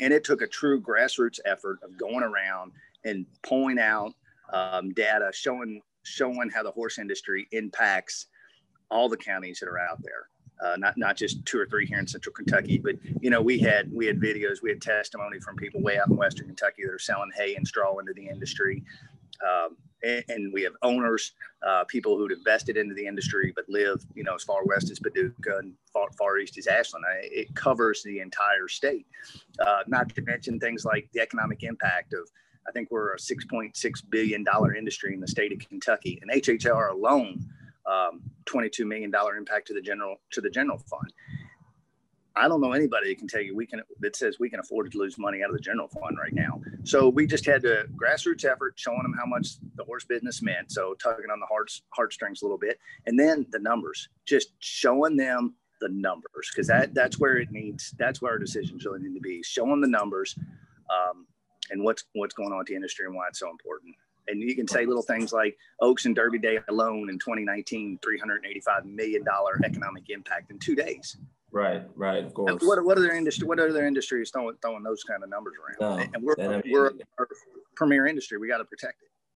and it took a true grassroots effort of going around and pulling out um, data showing showing how the horse industry impacts all the counties that are out there. Uh, not not just two or three here in Central Kentucky, but you know we had we had videos, we had testimony from people way out in Western Kentucky that are selling hay and straw into the industry, um, and, we have owners, uh, people who'd invested into the industry but live you know as far west as Paducah and far, far east as Ashland. It covers the entire state. Uh, not to mention things like the economic impact of I think we're a $6.6 billion industry in the state of Kentucky, and HHR alone, um, $22 million impact to the general to the general fund. I don't know anybody that can tell you we can that says we can afford to lose money out of the general fund right now. So we just had a grassroots effort showing them how much the horse business meant. So tugging on the heart heartstrings a little bit, and then the numbers, just showing them the numbers because that that's where it needs. That's where our decisions really need to be. Showing the numbers. Um, and what's what's going on with the industry and why it's so important. And you can say little things like Oaks and Derby Day alone in 2019, $385 million economic impact in two days. Right, right, of course. What, what other industry? What other industries throwing throwing those kind of numbers around? No, and we're and I mean, we're a premier industry. We got to protect it.